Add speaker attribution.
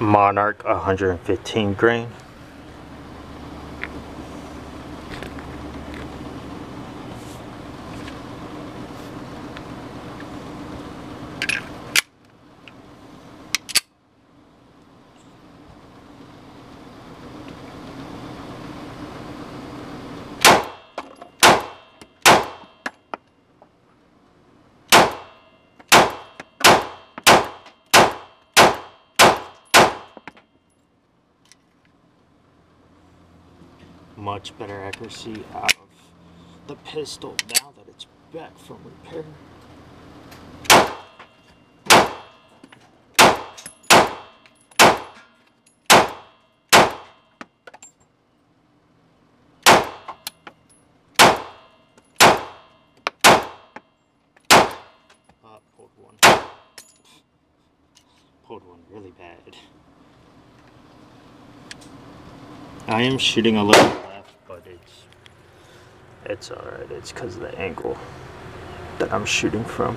Speaker 1: Monarch 115 grain. Much better accuracy out of the pistol now that it's back from repair. Uh, pulled one. Pulled one really bad. I am shooting a little it's all right. It's because of the angle that I'm shooting from.